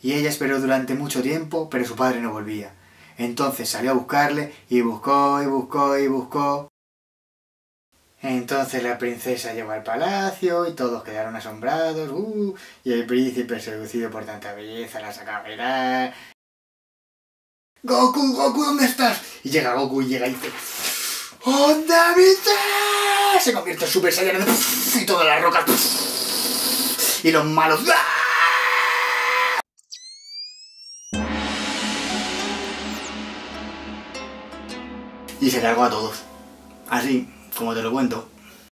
y ella esperó durante mucho tiempo, pero su padre no volvía. Entonces salió a buscarle y buscó y buscó y buscó. Entonces la princesa llegó al palacio y todos quedaron asombrados, uh, y el príncipe seducido por tanta belleza la saca a bailar. Goku, Goku, ¿dónde estás? Y llega Goku y llega y dice, ¡Onda! Se convierte en Super Saiyan y todas las rocas y los malos. ¡ah! Y se cargó a todos. Así, como te lo cuento.